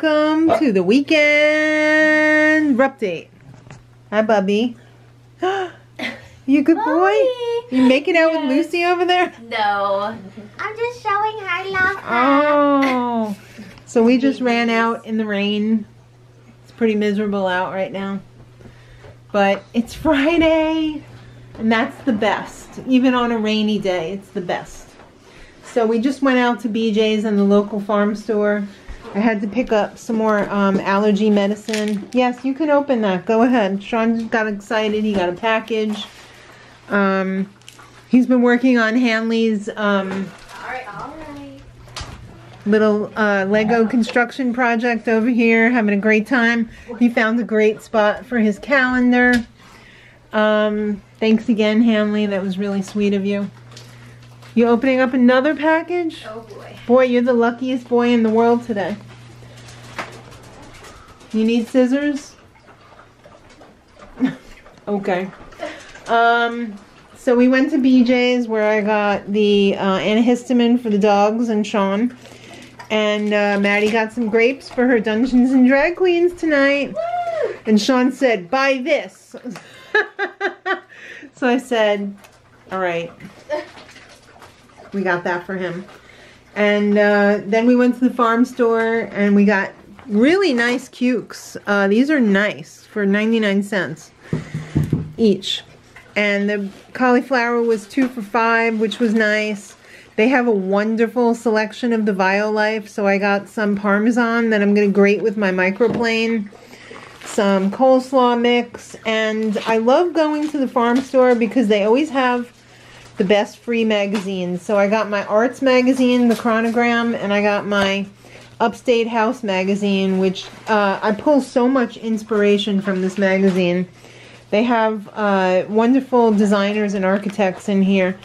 Welcome uh, to the weekend update. Hi, Bubby. you a good boy? You making out with Lucy over there? No. I'm just showing her love. Oh. So we just ran out in the rain. It's pretty miserable out right now. But it's Friday, and that's the best. Even on a rainy day, it's the best. So we just went out to BJ's and the local farm store. I had to pick up some more um, allergy medicine. Yes, you can open that. Go ahead. Sean got excited. He got a package. Um, he's been working on Hanley's um, little uh, Lego construction project over here, having a great time. He found a great spot for his calendar. Um, thanks again, Hanley. That was really sweet of you. You opening up another package? Oh boy. Boy, you're the luckiest boy in the world today. You need scissors? okay. Um, so we went to BJ's where I got the uh, antihistamine for the dogs and Sean. And uh, Maddie got some grapes for her Dungeons and Drag Queens tonight. And Sean said, buy this. so I said, all right. We got that for him. And uh, then we went to the farm store and we got really nice cukes. Uh, these are nice for 99 cents each. And the cauliflower was two for five, which was nice. They have a wonderful selection of the Violife, so I got some Parmesan that I'm going to grate with my microplane. Some coleslaw mix, and I love going to the farm store because they always have the best free magazines. So I got my arts magazine, the chronogram, and I got my Upstate House magazine, which uh, I pull so much inspiration from this magazine. They have uh, wonderful designers and architects in here,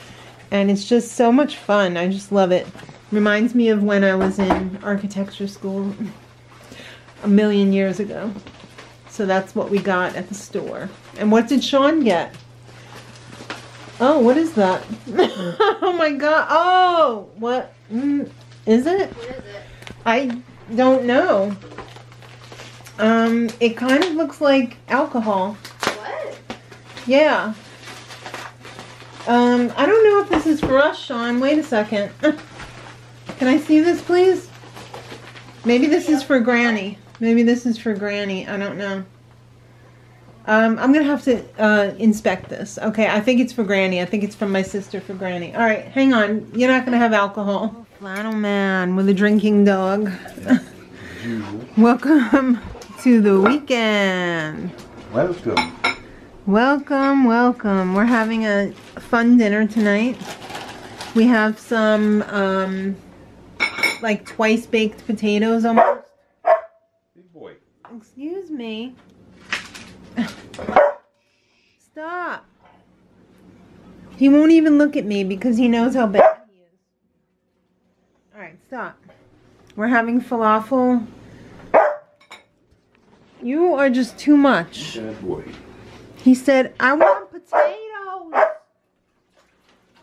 and it's just so much fun. I just love it. Reminds me of when I was in architecture school a million years ago. So that's what we got at the store. And what did Sean get? Oh, what is that? oh my god. Oh, what? Mm, is it? What is it? I don't know. Um, it kind of looks like alcohol. What? Yeah. Um, I don't know if this is for us, Sean. Wait a second. Can I see this, please? Maybe this is for Granny. Maybe this is for Granny. I don't know. Um, I'm gonna have to uh, inspect this. Okay, I think it's for Granny. I think it's from my sister for Granny. All right, hang on. You're not gonna have alcohol. Flannel man with a drinking dog. Welcome to the weekend. Welcome. Welcome, welcome. We're having a fun dinner tonight. We have some, um, like twice baked potatoes almost. Big boy. Excuse me. Stop. He won't even look at me because he knows how bad he is. Alright, stop. We're having falafel. You are just too much. Bad boy. He said, I want potatoes.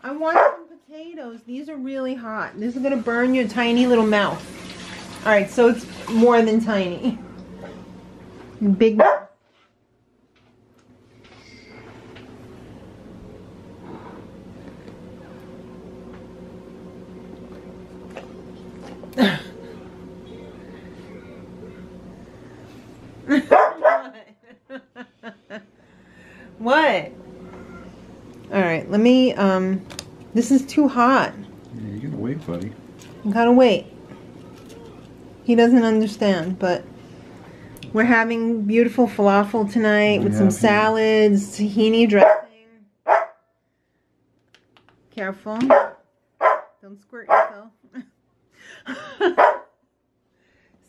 I want some potatoes. These are really hot. This is going to burn your tiny little mouth. All right, so it's more than tiny. Big mouth. what? All right, let me, um, this is too hot. Yeah, you're gonna wait, buddy. I gotta wait. He doesn't understand, but we're having beautiful falafel tonight with some salads, tahini dressing. Careful. Don't squirt yourself.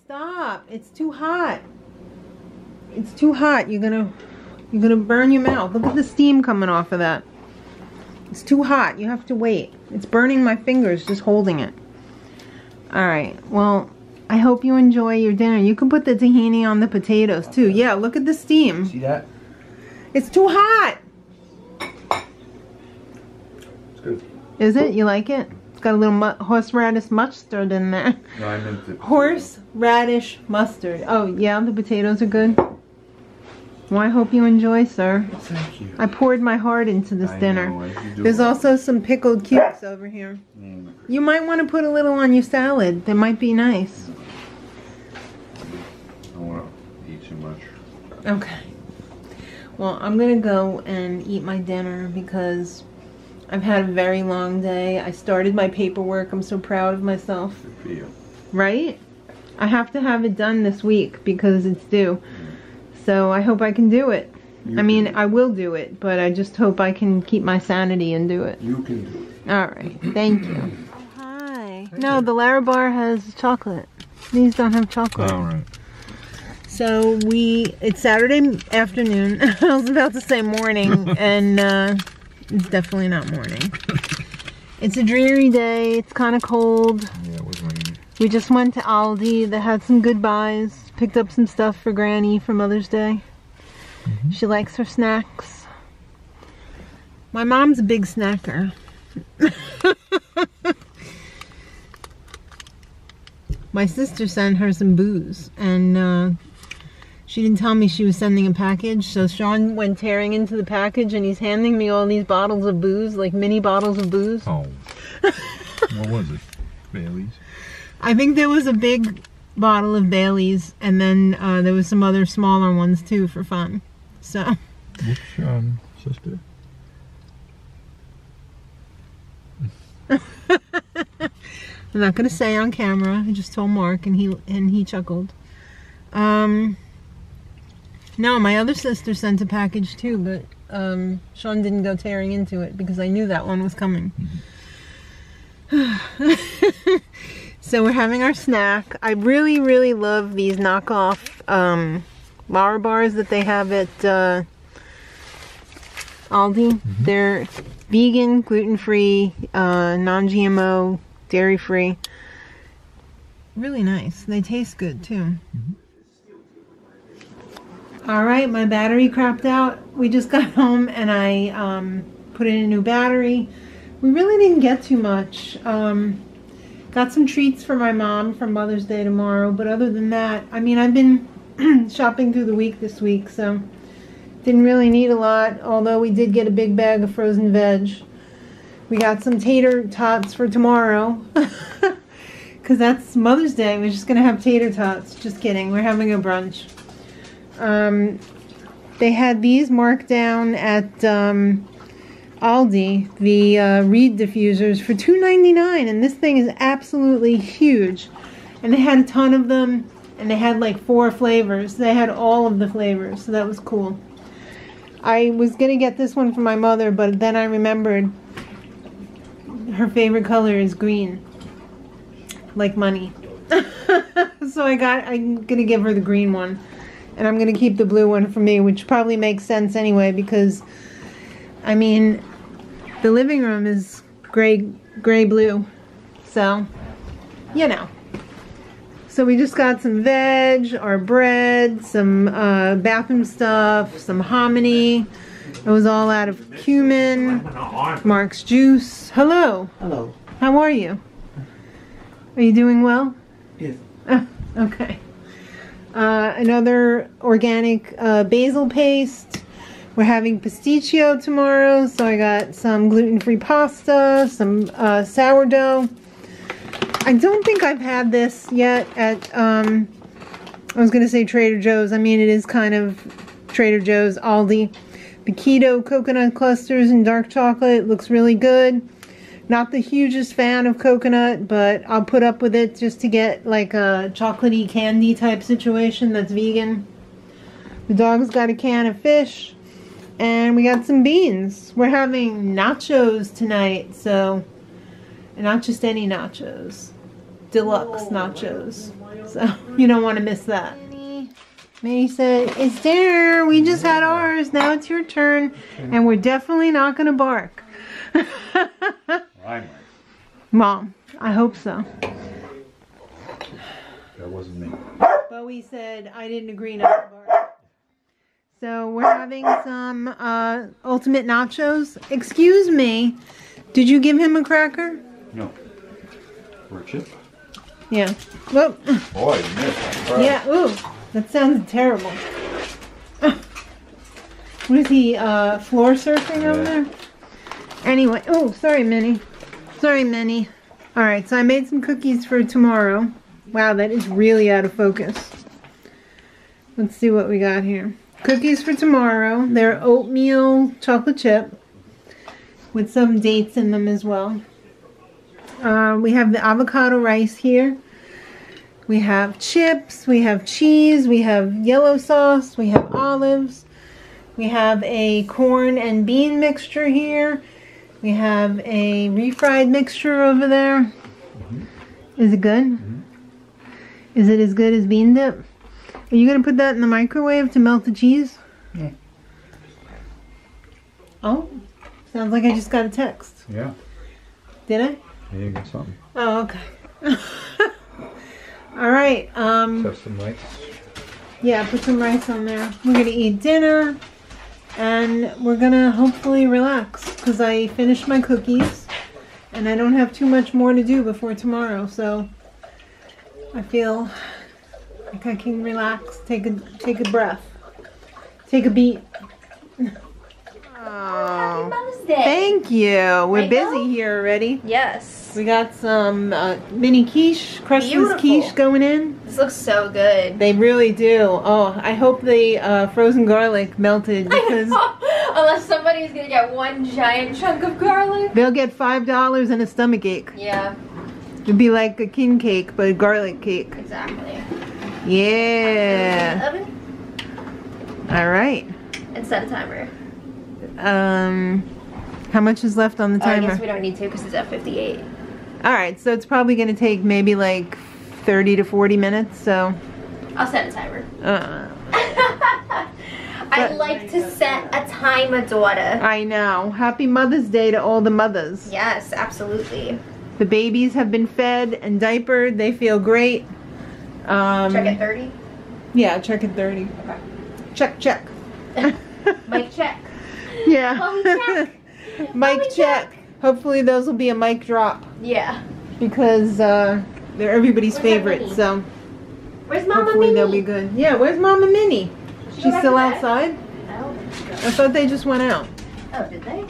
Stop. It's too hot. It's too hot. You're gonna you're gonna burn your mouth. Look at the steam coming off of that. It's too hot. You have to wait. It's burning my fingers just holding it. Alright, well, I hope you enjoy your dinner. You can put the tahini on the potatoes too. Yeah, look at the steam. See that? It's too hot. It's good. Is it? You like it? It's got a little mu- horseradish mustard in there. No, I meant the Horseradish mustard. Oh, yeah, the potatoes are good. Well, I hope you enjoy, sir. Thank you. I poured my heart into this I dinner. know, as you do. There's also some pickled cukes over here. Mm, You might want to put a little on your salad. They might be nice. I don't want to eat too much. Okay. Well, I'm gonna go and eat my dinner because I've had a very long day. I started my paperwork. I'm so proud of myself. Good for you. Right? I have to have it done this week because it's due. So I hope I can do it. You I mean, I will do it, but I just hope I can keep my sanity and do it. you can do it. All right. Thank you. hi. No, the Larabar has chocolate. These don't have chocolate. All right. So we, it's Saturday afternoon. I was about to say morning, and uh, it's definitely not morning. It's a dreary day. It's kind of cold. Yeah, it was raining. We just went to Aldi. They had some good buys. Picked up some stuff for Granny for Mother's Day. She likes her snacks. My mom's a big snacker. My sister sent her some booze, and uh, she didn't tell me she was sending a package. So Sean went tearing into the package, and he's handing me all these bottles of booze, like mini bottles of booze. Oh. what was it? Bailey's? I think there was a big bottle of Bailey's, and then uh, there was some other smaller ones too for fun. So Which um, sister? I'm not gonna say on camera. I just told Mark, and he and he chuckled. Um, no, my other sister sent a package too, but um, Sean didn't go tearing into it because I knew that one was coming. so we're having our snack. I really, really love these knockoff um, Lara bars that they have at uh, Aldi. They're vegan, gluten free, uh, non GMO, dairy free. Really nice. They taste good too. All right, my battery crapped out. We just got home and I um, put in a new battery. We really didn't get too much. Um, got some treats for my mom for Mother's Day tomorrow, but other than that, I mean, I've been shopping through the week this week, so didn't really need a lot. Although we did get a big bag of frozen veg. We got some tater tots for tomorrow. Because that's Mother's Day. We're just going to have tater tots. Just kidding. We're having a brunch. Um, they had these marked down at um, Aldi, the uh, reed diffusers, for $2.99. And this thing is absolutely huge. And they had a ton of them. And they had like four flavors. They had all of the flavors. So that was cool. I was to get this one for my mother, but then I remembered her favorite color is green. Like money. so I got I'm gonna give her the green one. And I'm gonna keep the blue one for me, which probably makes sense anyway because I mean the living room is gray gray blue. So you know. So we just got some veg, our bread, some uh, bathroom stuff, some hominy. It was all out of cumin, Mark's juice. Hello. Hello. How are you? Are you doing well? Yes. okay. Uh, another organic uh, basil paste. We're having pasticcio tomorrow, so I got some gluten-free pasta, some uh, sourdough. I don't think I've had this yet at, um, I was going to say Trader Joe's. I mean, it is kind of Trader Joe's, Aldi. The keto coconut clusters and dark chocolate looks really good. Not the hugest fan of coconut, but I'll put up with it just to get like a chocolatey candy type situation that's vegan. The dog's got a can of fish, and we got some beans. We're having nachos tonight, so not just any nachos, deluxe oh, nachos. So you don't want to miss that. Minnie said, "It's dinner. We just had ours. Now it's your turn, and we're definitely not gonna bark." Mom, I hope so. That wasn't me. Bowie said I didn't agree not to bark. So we're having some uh, ultimate nachos. Excuse me, did you give him a cracker? No. for a chip. Yeah. Well, Boy, you missed. Yeah. Ooh, that sounds terrible. What is he, uh, floor surfing over there? Anyway, oh, sorry, Minnie. Sorry, Minnie. All right, so I made some cookies for tomorrow. Wow, that is really out of focus. Let's see what we got here. Cookies for tomorrow. They're oatmeal chocolate chip with some dates in them as well. Uh, we have the avocado rice here. We have chips, we have cheese, we have yellow sauce, we have olives. We have a corn and bean mixture here. We have a refried mixture over there. Is it good? Is it as good as bean dip? Are you gonna put that in the microwave to melt the cheese? Yeah. Oh, sounds like I just got a text. Yeah. Did I? Yeah, you got something. Oh, okay. All right. Um, Have some lights. yeah, put some rice on there. We're gonna eat dinner, and we're gonna hopefully relax because I finished my cookies, and I don't have too much more to do before tomorrow. So I feel I can relax, take a take a breath, take a beat. Happy Oh, Mother's Day. thank you. We're busy here already. yes. We got some uh, mini quiche, Christmas Beautiful. quiche going in. This looks so good. They really do. Oh, I hope the uh, frozen garlic melted because Unless somebody's gonna get one giant chunk of garlic. they'll get five dollars and a stomach ache. Yeah, It'd be like a king cake, but a garlic cake. exactly. Yeah. Oven All right. and set a timer. Um, how much is left on the Oh, I timer? guess we don't need to because it's at 58. All right, so it's probably gonna take maybe like thirty to forty minutes. So, I'll set a timer. uh, I like to set a timer, daughter. I know. Happy Mother's Day to all the mothers. Yes, absolutely. The babies have been fed and diapered. They feel great. Um, Check at 30. Yeah, check at 30. Okay. Check, check. Mic check. yeah. Mommy check. mic Mommy check. Hopefully those will be a mic drop Yeah. because uh, they're everybody's Where's favorite. So Where's Mama hopefully Minnie? they'll be good. Yeah, where's Mama Minnie? She She's still outside? Oh. I thought they just went out. oh, did they?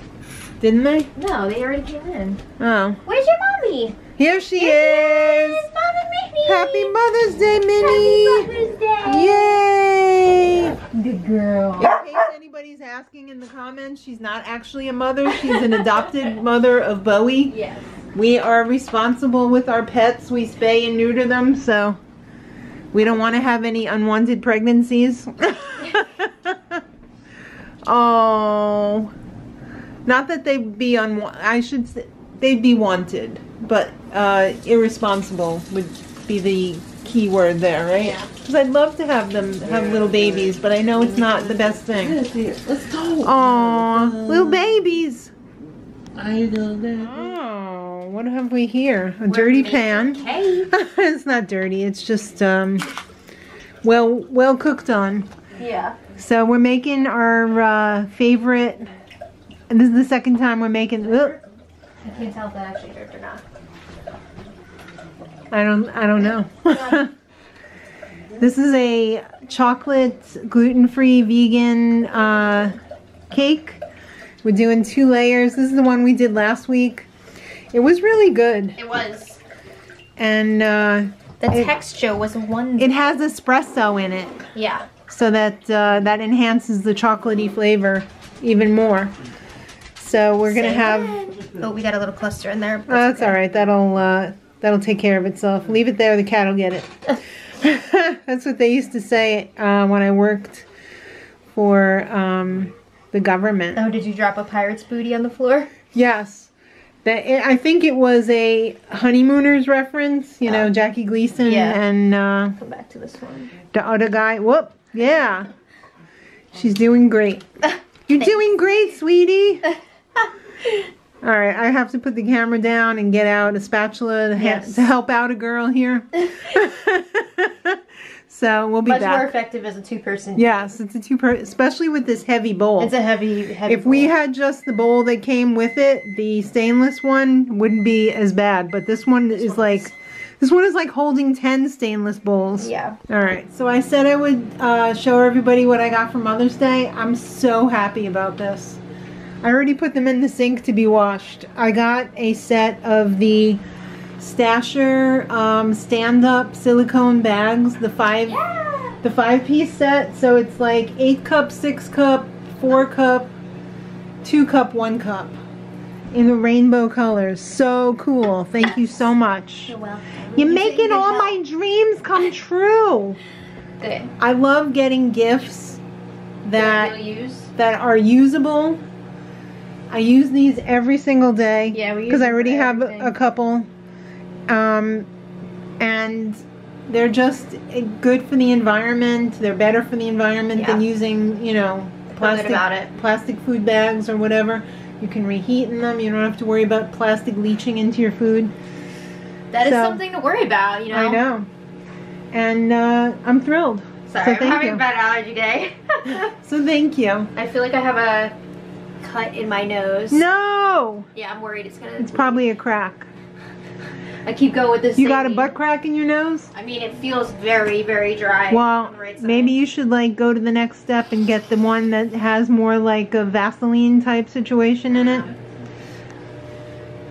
Didn't they? No, they already came in. Oh. Where's your mommy? Here she Here is. is, Mama Happy Mother's Day, Minnie. Happy Minnie. Mother's Day. Yay. Good girl. In case anybody's asking in the comments, she's not actually a mother. She's an adopted mother of Bowie. Yes. We are responsible with our pets. We spay and neuter them, so we don't want to have any unwanted pregnancies. oh, not that they'd be unwa- I should say they'd be wanted, but uh, irresponsible would be the key word there, right? Yeah. Because I'd love to have them have little babies, but I know it's not the best thing. Let's go. Aw, little babies. I know that. Oh, what have we here? A dirty pan. Hey. it's not dirty. It's just um, well well cooked on. Yeah. So we're making our uh, favorite. And this is the second time we're making. Ugh, I can't tell if that actually hurt or not. I don't. I don't know. this is a chocolate gluten-free vegan uh, cake. We're doing two layers. This is the one we did last week. It was really good, It was. and uh, The It- texture was one. it has espresso in it. yeah. so that uh, that enhances the chocolatey flavor even more. So we're gonna have. Oh, we got a little cluster in there. Oh, that's all right. That'll uh, that'll take care of itself. Leave it there. The cat will get it. that's what they used to say uh, when I worked for um, the government. Oh, did you drop a pirate's booty on the floor? Yes. That it, I think it was a honeymooners reference. You know, Oh. Jackie Gleason Yeah. and uh, Come back to this one. the other guy. Whoop. Yeah. She's doing great. You're doing great, sweetie. All right, I have to put the camera down and get out a spatula to, ha- to help out a girl here. So we'll be Much back. more effective as a two person. Yes, it's a two-person, especially with this heavy bowl. It's a heavy, heavy. if we had just the bowl that came with it, the stainless one wouldn't be as bad. But this one is like, this one is like holding ten stainless bowls. Yeah. All right. So I said I would uh, show everybody what I got for Mother's Day. I'm so happy about this. I already put them in the sink to be washed. I got a set of the Stasher um, stand-up silicone bags, the five, the five-piece set. So it's like eight cup, six cup, four cup, two cup, one cup, in the rainbow colors. So cool. Thank you so much. You're welcome. You're You making all help. my dreams come true. Good. I love getting gifts that use. that are usable. I use these every single day. Yeah, we use because I already have a, everything. a couple, um, and they're just good for the environment. They're better for the environment than using you know plastic about it. plastic food bags or whatever. You can reheat in them. You don't have to worry about plastic leaching into your food. That is So- something to worry about. You know. I know, and uh, I'm thrilled. Sorry, so I'm having you. a bad allergy day. So thank you. I feel like I have a cut in my nose. No, Yeah, I'm worried it's gonna. it's probably a crack. I keep going with this. You got a butt crack in your nose? I mean, it feels very, very dry. Well, right maybe you should like go to the next step and get the one that has more like a Vaseline type situation in it.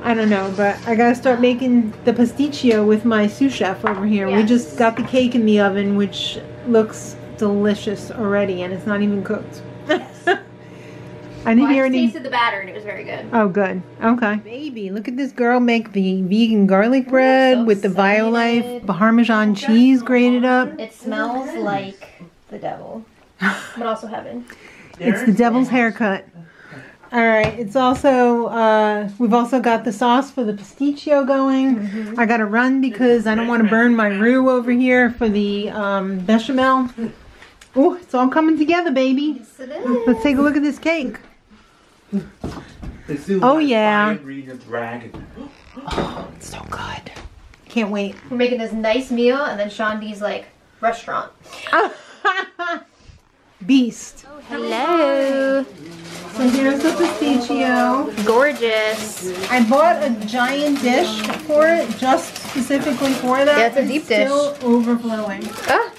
I don't know, but I gotta start making the pasticcio with my sous chef over here. We just got the cake in the oven, which looks delicious already, and it's not even cooked. I didn't Well, hear I just any. tasted the batter and it was very good. Oh, good. Okay. Baby, look at this girl make the vegan garlic bread so with the excited. Violife Parmesan cheese grated up. It smells like the devil, but also heaven. It's the devil's haircut. All right. It's also uh, we've also got the sauce for the pasticcio going. I got to run because I don't want to burn my roux over here for the um, bechamel. Oh, it's all coming together, baby. Yes, it is. Let's take a look at this cake. Oh, yeah. dragon. It's so good. Can't wait. We're making this nice meal, and then Sean D's like restaurant. Beast. Hello. So here's the pasticcio. Gorgeous. I bought a giant dish for it, just specifically for that. Yeah, it's a deep dish. Still overflowing. Ah.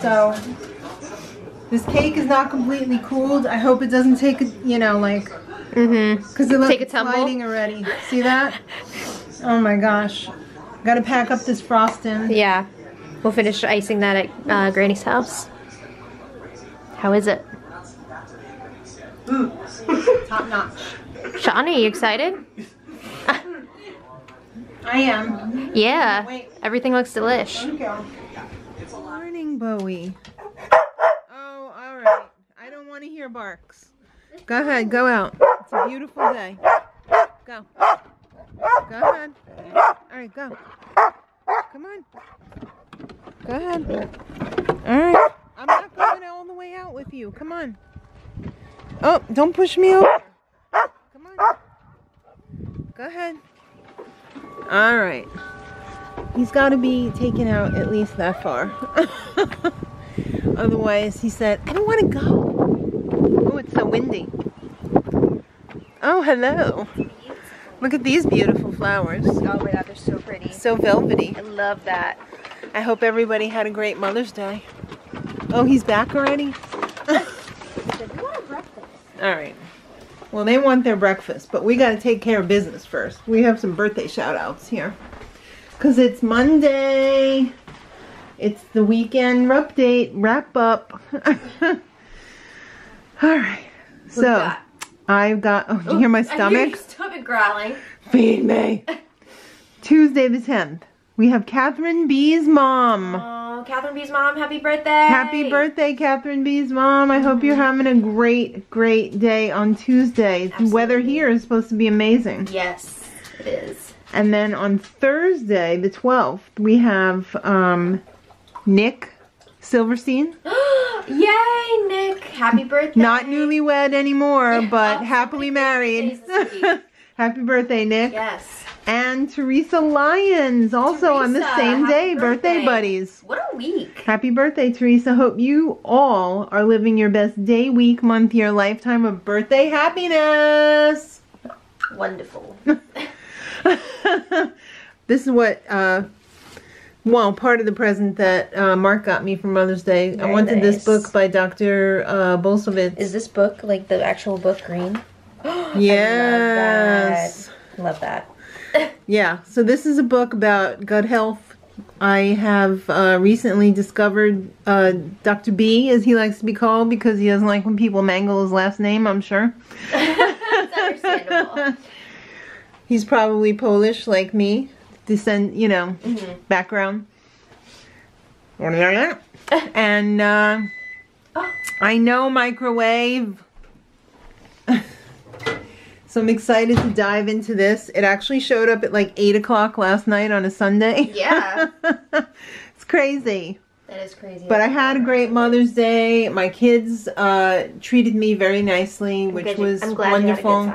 So this cake is not completely cooled. I hope it doesn't take, you know, like, Mm-hmm. because it looks Take a tumble? sliding already. See that? Oh my gosh. Got to pack up this frosting. Yeah. We'll finish icing that at uh, Granny's house. How is it? Top notch. Shawnee, are you excited? I am. Yeah. Everything looks delish. Morning, Bowie. Hear barks. Go ahead, go out. It's a beautiful day. Go. Go ahead. All right, go. Come on. Go ahead. All right. I'm not going all the way out with you. Come on. Oh, don't push me over. Come on. Go ahead. All right. He's got to be taken out at least that far. Otherwise, he said, I don't want to go. Oh, it's so windy. Oh, hello. Look at these beautiful flowers. Oh my god, they're so pretty. So velvety. I love that. I hope everybody had a great Mother's Day. Oh, he's back already? All right. Well, they want their breakfast, but we got to take care of business first. We have some birthday shout outs here. Because it's Monday. It's the weekend update, wrap up. All right. So, got? I've got, oh, do you hear my stomach? I hear stomach? your stomach growling. Feed me. Tuesday the 10th. We have Catherine B's mom. Oh, Catherine B's mom, happy birthday. Happy birthday, Catherine B's mom. I hope you're having a great, great day on Tuesday. The weather here is supposed to be amazing. Yes, it is. And then on Thursday, the 12th, we have um, Nick Silverstein. Yay, Nick. Happy birthday. Not newlywed anymore, but Oh, happily married. birthdays this week. Happy birthday, Nick. Yes. And Teresa Lyons, also on the same day, birthday. birthday. buddies. What a week. Happy birthday, Teresa. Hope you all are living your best day, week, month, year, lifetime of birthday happiness. Wonderful. this is what, uh, well, part of the present that uh, Mark got me for Mother's Day. I Very wanted this book by Dr. Uh, Bulsiewicz. Is this book like the actual book green? yes. Love that. Yeah, so this is a book about gut health. I have uh, recently discovered uh, Dr. B, as he likes to be called, because he doesn't like when people mangle his last name, I'm sure. That's understandable. He's probably Polish, like me, descend, you know, Mm-hmm. background. And uh, Oh. I know microwave. so I'm excited to dive into this. It actually showed up at like 8 o'clock last night on a Sunday. Yeah. it's crazy. That is crazy. But I had a great Mother's Day. My kids uh, treated me very nicely, which Good you- was I'm glad wonderful.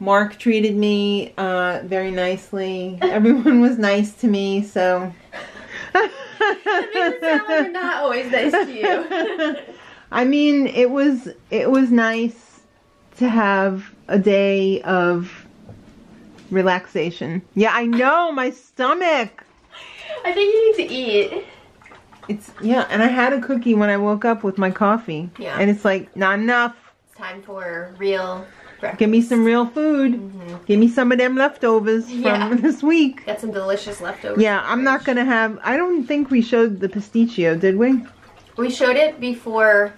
You had a good time. Mark treated me uh, very nicely. Everyone was nice to me, so. It makes like not always nice to you. I mean, it was it was nice to have a day of relaxation. Yeah, I know my stomach. I think you need to eat. It's yeah, and I had a cookie when I woke up with my coffee. Yeah. And it's like not enough. It's time for real breakfast. Give me some real food. Give me some of them leftovers from. Yeah. this week. Got some delicious leftovers. Yeah, I'm not gonna have. I don't think we showed the pasticcio, did we? We showed it before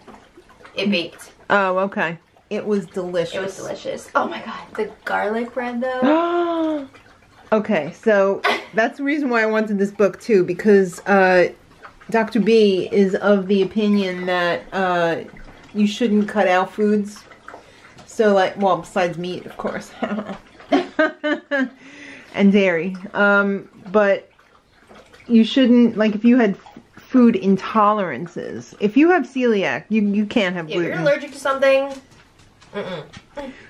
it baked. Oh, okay. It was delicious. It was delicious. Oh my god, the garlic bread though. okay, so that's the reason why I wanted this book too, because uh, Dr. B is of the opinion that uh, you shouldn't cut out foods. So, like, well, besides meat, of course, and dairy. Um, but you shouldn't, like, if you had food intolerances, if you have celiac, you, you can't have gluten. if you're allergic to something, mm-mm.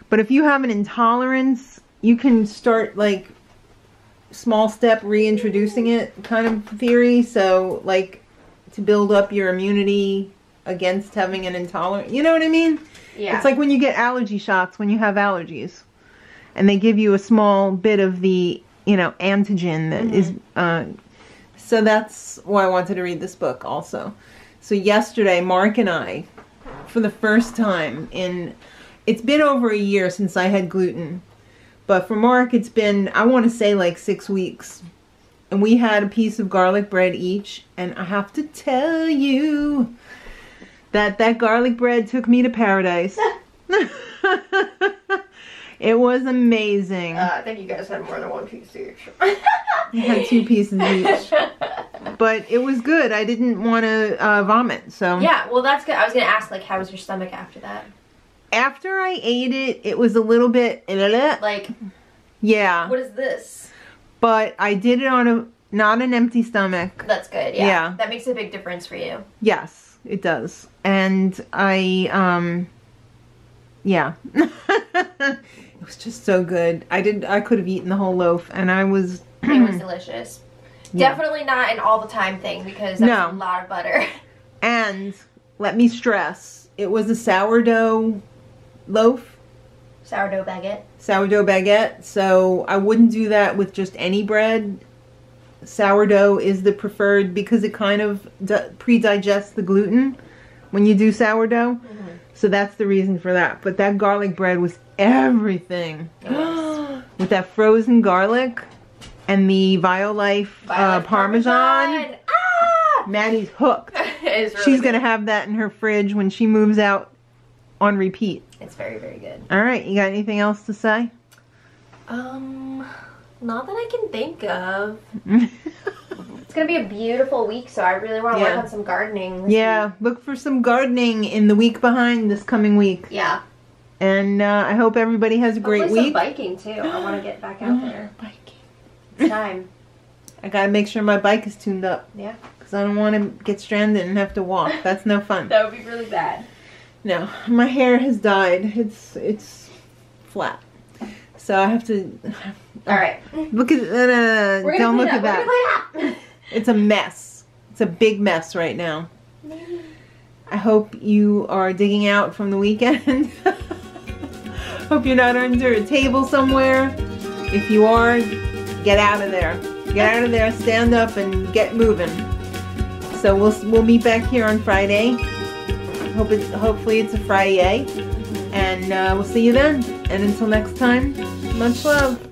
But if you have an intolerance, you can start like small step reintroducing it kind of theory. So like to build up your immunity against having an intolerance. You know what I mean? yeah. It's like when you get allergy shots when you have allergies. And they give you a small bit of the, you know, antigen that is uh so that's why I wanted to read this book also. So yesterday Mark and I for the first time in it's been over a year since I had gluten. But for Mark it's been I want to say like 6 weeks. And we had a piece of garlic bread each and I have to tell you that that garlic bread took me to paradise. it was amazing. Uh, I think you guys had more than one piece each. We had two pieces each, but it was good. I didn't want to uh, vomit, so yeah, well that's good. I was gonna ask like, how was your stomach after that? after I ate it, it was a little bit Like, yeah, what is this? but I did it on a not an empty stomach. That's good. Yeah. Yeah. That makes a big difference for you. Yes, it does, and I um, yeah, it was just so good. I did. I could have eaten the whole loaf, and I was. It was delicious. Yeah. Definitely not an all the time thing because that's No. a lot of butter. And let me stress, it was a sourdough loaf, Sourdough baguette. sourdough baguette. So I wouldn't do that with just any bread. Sourdough is the preferred because it kind of pre-digests the gluten when you do sourdough. So that's the reason for that. But that garlic bread was everything. Was. with that frozen garlic and the Violife, uh, Parmesan. Ah! Maddie's hooked. Really She's gonna have that in her fridge when she moves out on repeat. It's very, very good. All right, you got anything else to say? Um, not that I can think of. It's gonna be a beautiful week, so I really want to Yeah. work on some gardening. yeah, week. look for some gardening in the week behind this coming week, Yeah. and uh, I hope everybody has a great Hopefully week. Some biking too. I want to get back out there. Biking. It's time. I gotta make sure my bike is tuned up Yeah. because I don't want to get stranded and have to walk. That's no fun. That would be really bad. No, my hair has died. It's it's flat. So I have to All right. look at. Uh, don't look at that. It's a mess. It's a big mess right now. I hope you are digging out from the weekend. hope you're not under a table somewhere. If you are, get out of there. Get out of there, stand up and get moving. So we'll we'll meet back here on Friday. Hope it hopefully it's a Friday. And uh, we'll see you then. And until next time, much love.